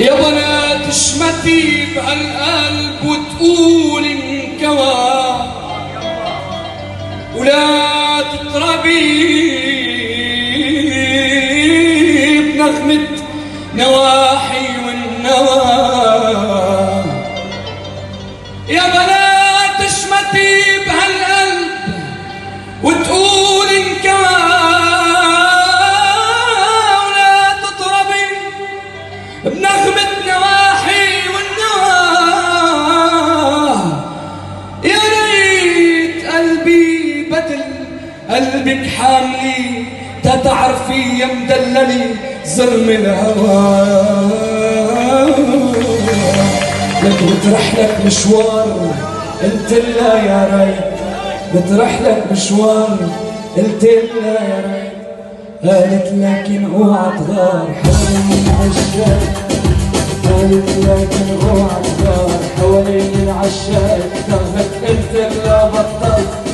يا بنات شمتي بهالقلب وتقول انكوى. ولا تطربي بنغمة نواحي والنوى. يا بنات بنغمة نواحي والنوى يا ريت قلبي بدل قلبك حاملي تتعرفي يا مدللي زرم الهوى لك بترح لك مشوار قلت لها يا ريت. بترح لك مشوار قلت لها يا ريت. قالت لكن اوعى تغار حوالين العشاق قالت لكن اوعى تغار حوالين العشاق قلت لها بطلت